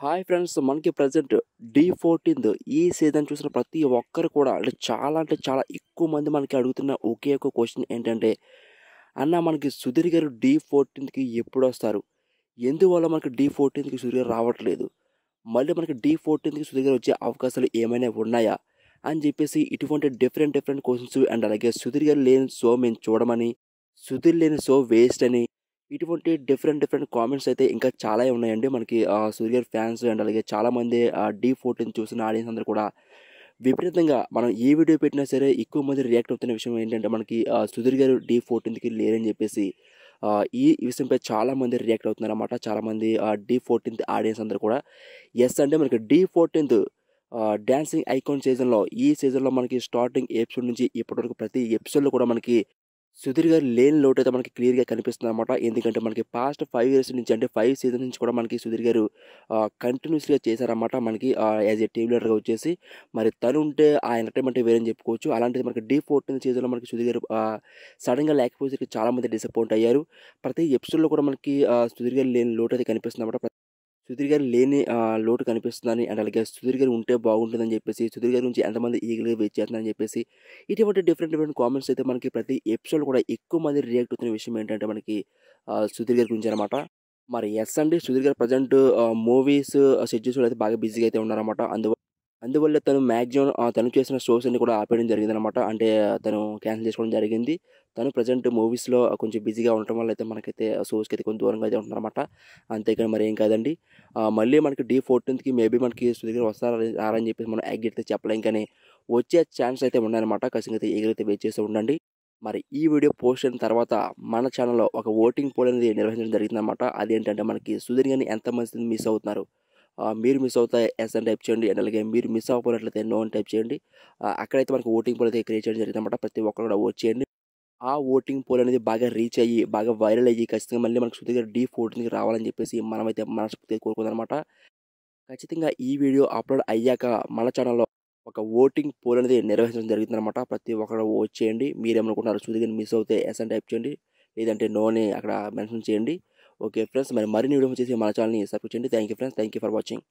Hi friends మనకి present the fourteenth ఈ season చూసిన ప్రతి ఒక్కరు కూడా అంటే చాలా అంటే చాలా ఎక్కువ మంది మనకి అడుగుతున్న ఒకే ఒక క్వశ్చన్ ఏంటంటే అన్న మనకి సుధీర్ గారు డి ఫోర్టీన్త్కి ఎప్పుడు వస్తారు? ఎందువల్ల మనకి డి ఫోర్టీన్త్కి సుధీర్ గారు రావట్లేదు? మళ్ళీ మనకి డి ఫోర్టీన్త్కి సుధీర్ గారు వచ్చే అవకాశాలు ఏమైనా ఉన్నాయా? అని చెప్పేసి ఇటువంటి డిఫరెంట్ డిఫరెంట్ క్వశ్చన్స్ అండ్ అలాగే సుధీర్ గారు లేని షో మేము చూడమని సుధీర్ లేని షో వేస్ట్ అని ఇటువంటి డిఫరెంట్ డిఫరెంట్ కామెంట్స్ అయితే ఇంకా చాలా ఉన్నాయండి. మనకి సూర్య ఫ్యాన్స్ అండ్ అలాగే చాలామంది డీ ఫోర్టీన్ చూసిన ఆడియన్స్ అందరూ కూడా విపరీతంగా మనం ఏ వీడియో పెట్టినా సరే ఎక్కువ మంది రియాక్ట్ అవుతున్న విషయం ఏంటంటే మనకి సుధీర్ గారు డీ ఫోర్టీన్త్కి లేరని చెప్పేసి ఈ విషయంపై చాలామంది రియాక్ట్ అవుతున్నారు అనమాట చాలామంది డీ ఫోర్టీన్త్ ఆడియన్స్ అందరూ కూడా. ఎస్ అంటే మనకి డీ ఫోర్టీన్త్ డ్యాన్సింగ్ ఐకాన్ సీజన్లో ఈ సీజన్లో మనకి స్టార్టింగ్ ఎపిసోడ్ నుంచి ఇప్పటివరకు ప్రతి ఎపిసోడ్లో కూడా మనకి సుధీర్ గారు లేని లోటు అయితే మనకి క్లియర్గా కనిపిస్తుంది అనమాట ఎందుకంటే మనకి పాస్ట్ ఫైవ్ ఇయర్స్ నుంచి అంటే ఫైవ్ సీజన్ నుంచి కూడా మనకి సుధీర్ గారు కంటిన్యూస్గా చేశారన్నమాట మనకి యాజ్ ఏ టీమ్ లీడర్గా వచ్చేసి. మరి తను ఉంటే ఆ ఎంటర్టైన్మెంట్ వేరే చెప్పుకోవచ్చు. అలాంటిది మనకి డీ ఫోర్టీన్ సీజన్లో మనకి సుధీర్ గారు సడన్గా లేకపోతే చాలామంది డిసప్పాయింట్ అయ్యారు. ప్రతి ఎపిసోడ్లో కూడా మనకి సుధీర్ గారు లేని లోటు అయితే కనిపిస్తుంది అనమాట సుధీర్ గారు లేని లోటు కనిపిస్తుందని అండ్ అలాగే సుధీర్ గారు ఉంటే బాగుంటుందని చెప్పేసి సుధీర్ గారి నుంచి ఎంతమంది ఈగలుగా వెయిట్ చేస్తున్నారని చెప్పేసి ఇటువంటి డిఫరెంట్ డిఫరెంట్ కామెంట్స్ అయితే మనకి ప్రతి ఎపిసోడ్ కూడా ఎక్కువ మంది రియాక్ట్ అవుతున్న విషయం ఏంటంటే మనకి సుధీర్ గారి గురించి అనమాట మరి ఎస్ అండి సుధీర్ గారు ప్రజెంట్ మూవీస్ షెడ్యూల్స్ అయితే బాగా బిజీగా అయితే ఉన్నారన్నమాట. అందువల్ల అందువల్ల తను మ్యాక్సిమం తను చేసిన షోస్ అన్ని కూడా ఆపేయడం జరిగింది అనమాట అంటే తను క్యాన్సిల్ చేసుకోవడం జరిగింది. తను ప్రజెంట్ మూవీస్లో కొంచెం బిజీగా ఉండటం వల్ల అయితే మనకైతే షోస్కి అయితే కొంచెం దూరంగా అయితే ఉంటున్నారన్నమాట. అంతేకాని మరి ఏం కాదండి. మళ్ళీ మనకి డీ ఫోర్టీన్త్కి మేబీ మనకి సుధీర్ గారు రారని చెప్పేసి మనం యాక్ట్ అయితే చెప్పలేం. కానీ వచ్చే ఛాన్స్ అయితే ఉన్నాయన్నమాట ఖచ్చితంగా అయితే ఎగురైతే వెయిట్ చేస్తూ ఉండండి. మరి ఈ వీడియో పోస్ట్ అయిన తర్వాత మన ఛానల్లో ఒక ఓటింగ్ పోల్ అనేది నిర్వహించడం జరిగిందన్నమాట. అదేంటంటే మనకి సుధీర్ గారిని ఎంతమంది మిస్ అవుతున్నారు? మీరు మిస్ అవుతాయి ఎస్ అని టైప్ చేయండి అండ్ అలాగే మీరు మిస్ అవ్వకపోయినట్లయితే నో అని టైప్ చేయండి. అక్కడైతే మనకు ఓటింగ్ పోల్ అయితే క్రియేట్ చేయడం జరిగిందన్నమాట. ప్రతి ఒక్కరు కూడా ఓట్ చేయండి. ఆ ఓటింగ్ పోల్ అనేది బాగా రీచ్ అయ్యి బాగా వైరల్ అయ్యి ఖచ్చితంగా మళ్ళీ మనకు సుధీర్ డీ ఫోర్టీన్కి రావాలని చెప్పేసి మనమైతే మనస్ఫూర్తిగా కోరుకుందనమాట ఖచ్చితంగా ఈ వీడియో అప్లోడ్ అయ్యాక మన ఛానల్లో ఒక ఓటింగ్ పోల్ అనేది నిర్వహించడం జరుగుతుందన్నమాట ప్రతి ఒక్కరు ఓట్ చేయండి. మీరేమనుకుంటున్నారు సుధీర్ మిస్ అవుతే ఎస్ అని టైప్ చేయండి. లేదంటే నోని అక్కడ మెన్షన్ చేయండి. ఓకే ఫ్రెండ్స్ మరి మరిన్ని వీడియో చేసి మన ఛానల్ని సబ్స్క్రైబ్ చేయండి. Thank you friends thank you for watching